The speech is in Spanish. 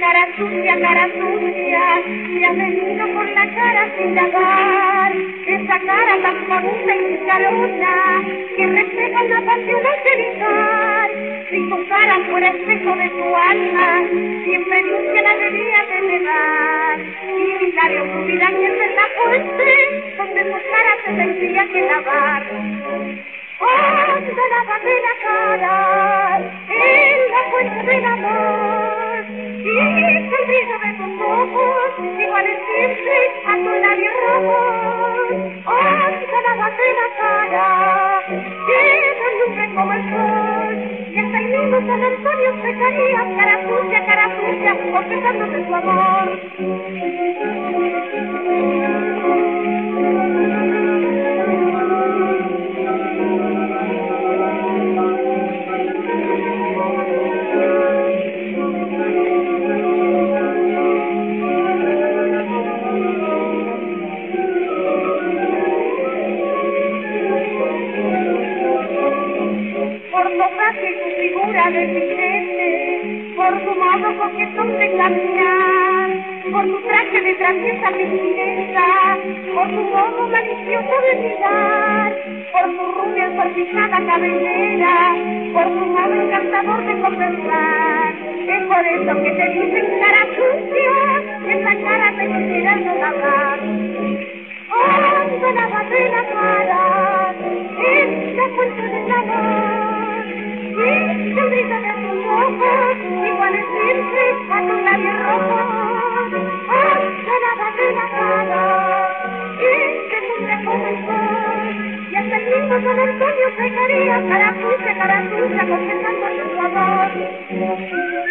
cara sucia, cara sucia, y has venido por la cara sin tapar, esa cara tan famosa y picarona, que refleja una pasión angelical, si tu cara fuera espejo de tu alma, bienvenido a la alegría que me das, y mi labio pudiera ser la fuente, donde tu cara se tendría que lavar. Oh, la cara, en la fuente de amor de tus ojos igual es siempre a tu labio rojo. Oh, lávate la cara que relumbra como el sol y hasta el mismo San Antonio se cara sucia, cara sucia, confesándote su amor. De mi por tu modo coquetón de caminar, por tu traje de traviesa vestimenta, por tu modo malicioso de mirar, por tu rubia salpicada cabellera, por tu modo encantador de conversar. Es por eso que te dicen cara sucia, esa cara te quisiera no lavar. Y hasta el mismo San Antonio pecaría, cara sucia, cara sucia, confesando su amor.